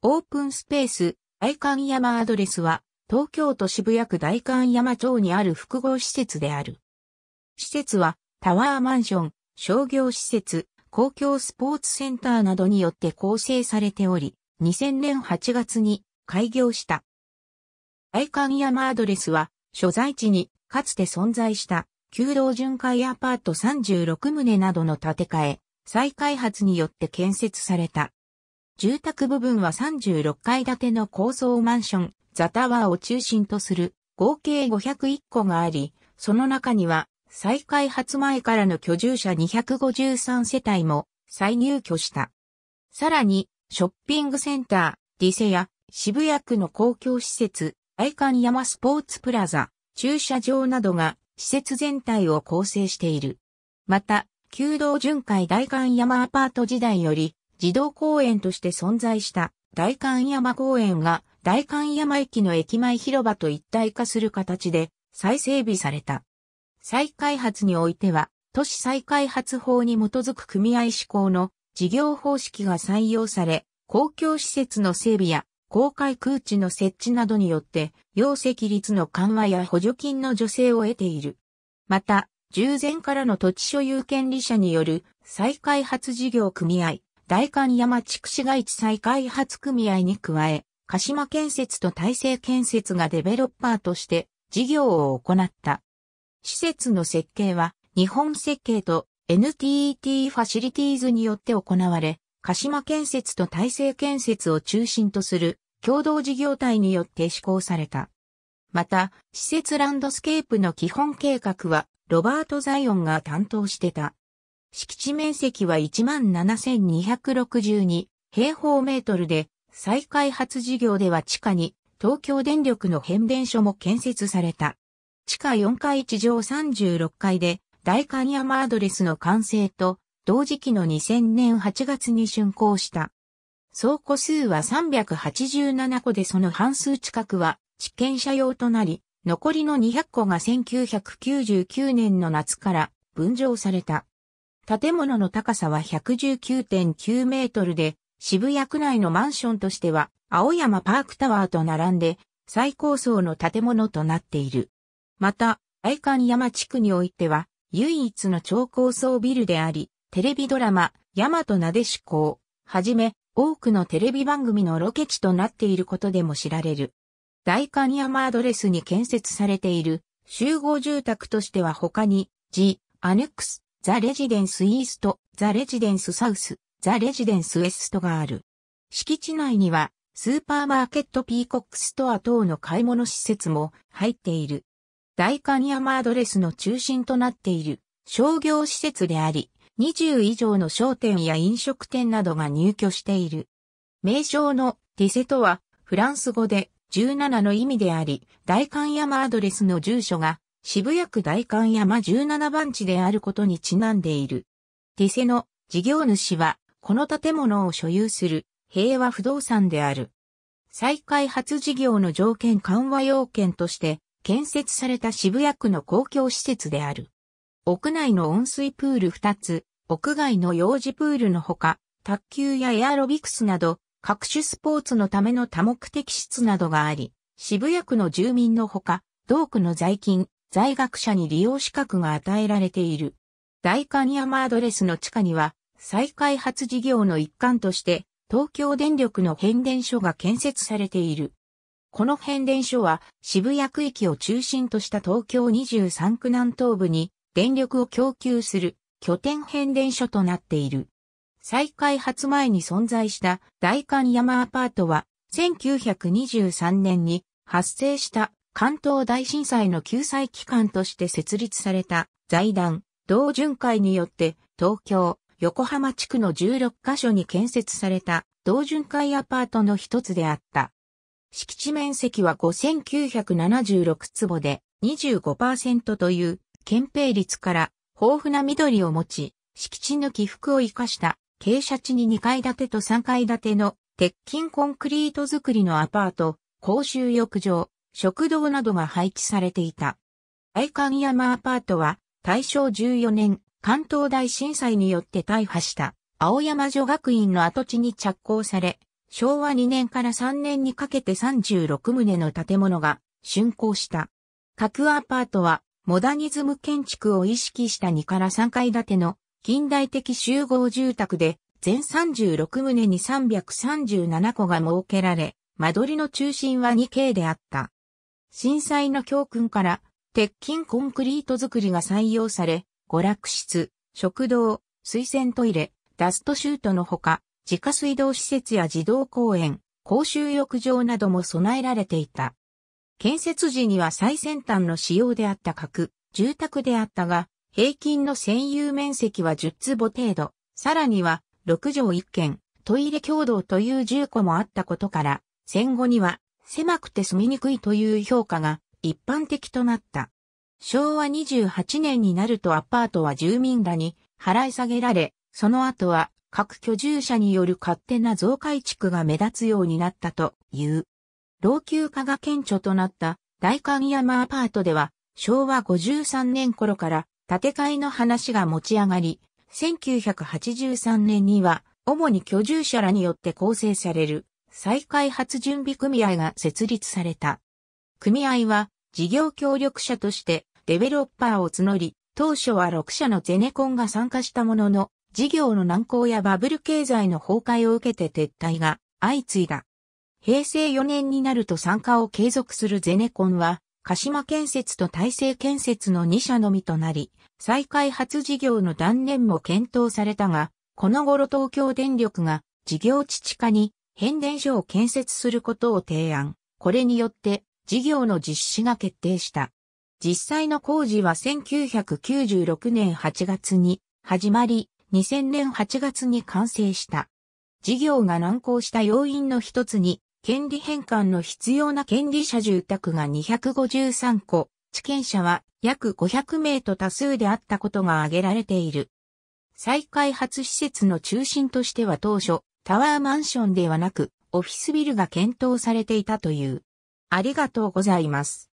オープンスペース、大観山アドレスは、東京都渋谷区大観山町にある複合施設である。施設は、タワーマンション、商業施設、公共スポーツセンターなどによって構成されており、2000年8月に開業した。大観山アドレスは、所在地にかつて存在した旧道巡回アパート36棟などの建て替え、再開発によって建設された。住宅部分は36階建ての高層マンション、ザタワーを中心とする合計501戸があり、その中には再開発前からの居住者253世帯も再入居した。さらに、ショッピングセンター、ディセや渋谷区の公共施設、愛観山スポーツプラザ、駐車場などが施設全体を構成している。また、旧道巡回大観山アパート時代より児童公園として存在した大観山公園が大観山駅の駅前広場と一体化する形で再整備された。再開発においては、都市再開発法に基づく組合施行の事業方式が採用され、公共施設の整備や公開空地の設置などによって、容積率の緩和や補助金の助成を得ている。また、従前からの土地所有権利者による再開発事業組合、大観山地区市街地再開発組合に加え、鹿島建設と大成建設がデベロッパーとして事業を行った。施設の設計は日本設計と NTT ファシリティーズによって行われ、鹿島建設と大成建設を中心とする共同事業体によって施行された。また、施設ランドスケープの基本計画はロバート・ザイオンが担当してた。敷地面積は17,262平方メートルで、再開発事業では地下に東京電力の変電所も建設された。地下4階地上36階で代官山アドレスの完成と同時期の2000年8月に竣工した。倉庫数は387個でその半数近くは地権者用となり、残りの200個が1999年の夏から分譲された。建物の高さは119.9メートルで、渋谷区内のマンションとしては、青山パークタワーと並んで、最高層の建物となっている。また、愛観山地区においては、唯一の超高層ビルであり、テレビドラマ、大和なでしこを、はじめ、多くのテレビ番組のロケ地となっていることでも知られる。大観山アドレスに建設されている集合住宅としては他に、G、アネックス、ザ・レジデンス・イースト、ザ・レジデンス・サウス、ザ・レジデンス・ウエストがある。敷地内には、スーパーマーケットピーコックストア等の買い物施設も入っている。大観山アドレスの中心となっている商業施設であり、20以上の商店や飲食店などが入居している。名称のディセとはフランス語で17の意味であり、大観山アドレスの住所が渋谷区大観山17番地であることにちなんでいる。ディセの事業主は、この建物を所有する平和不動産である。再開発事業の条件緩和要件として建設された渋谷区の公共施設である。屋内の温水プール2つ、屋外の幼児プールのほか、卓球やエアロビクスなど各種スポーツのための多目的室などがあり、渋谷区の住民のほか、同区の在勤、在学者に利用資格が与えられている。大観山アドレスの地下には、再開発事業の一環として、東京電力の変電所が建設されている。この変電所は渋谷区域を中心とした東京23区南東部に電力を供給する拠点変電所となっている。再開発前に存在した大観山アパートは1923年に発生した関東大震災の救済機関として設立された財団、同巡会によって東京、横浜地区の16カ所に建設された同巡会アパートの一つであった。敷地面積は5976坪で25%という憲兵率から豊富な緑を持ち、敷地の起伏を生かした傾斜地に2階建てと3階建ての鉄筋コンクリート造りのアパート、公衆浴場、食堂などが配置されていた。愛観山アパートは大正14年関東大震災によって大破した青山女学院の跡地に着工され、昭和2年から3年にかけて36棟の建物が竣工した。各アパートはモダニズム建築を意識した2から3階建ての近代的集合住宅で全36棟に337戸が設けられ、間取りの中心は 2K であった。震災の教訓から、鉄筋コンクリート作りが採用され、娯楽室、食堂、水洗トイレ、ダストシュートのほか、自家水道施設や児童公園、公衆浴場なども備えられていた。建設時には最先端の仕様であった核、住宅であったが、平均の占有面積は10坪程度、さらには6畳1軒、トイレ共同という住戸もあったことから、戦後には狭くて住みにくいという評価が一般的となった。昭和28年になるとアパートは住民らに払い下げられ、その後は各居住者による勝手な増改築が目立つようになったという。老朽化が顕著となった大観山アパートでは昭和53年頃から建て替えの話が持ち上がり、1983年には主に居住者らによって構成される再開発準備組合が設立された。組合は事業協力者としてデベロッパーを募り、当初は6社のゼネコンが参加したものの、事業の難航やバブル経済の崩壊を受けて撤退が相次いだ。平成4年になると参加を継続するゼネコンは、鹿島建設と大成建設の2社のみとなり、再開発事業の断念も検討されたが、この頃東京電力が事業地地化に変電所を建設することを提案。これによって事業の実施が決定した。実際の工事は1996年8月に始まり、2000年8月に完成した。事業が難航した要因の一つに、権利返還の必要な権利者住宅が253戸、地権者は約500名と多数であったことが挙げられている。再開発施設の中心としては当初、タワーマンションではなく、オフィスビルが検討されていたという。ありがとうございます。